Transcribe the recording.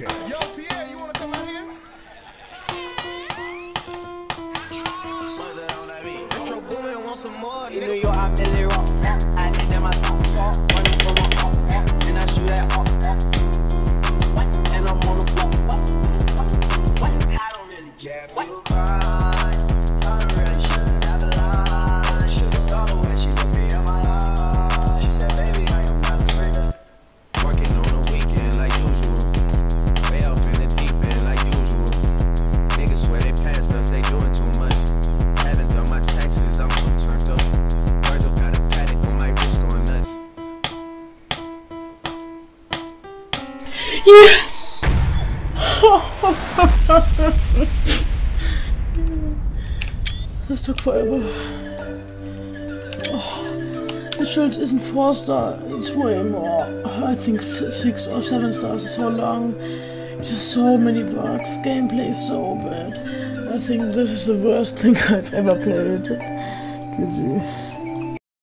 tabs. Yo, Pierre, you wanna come out here? Want. In New York, I'm Milly Rock. I hit them, talk, talk. Money from my up. And I shoot that up. And I'm on the block? I don't really care. Yes! this took forever. Oh, the shirt isn't four star, uh, it's way more. I think six or seven stars is so long. Just so many bugs, gameplay is so bad. I think this is the worst thing I've ever played.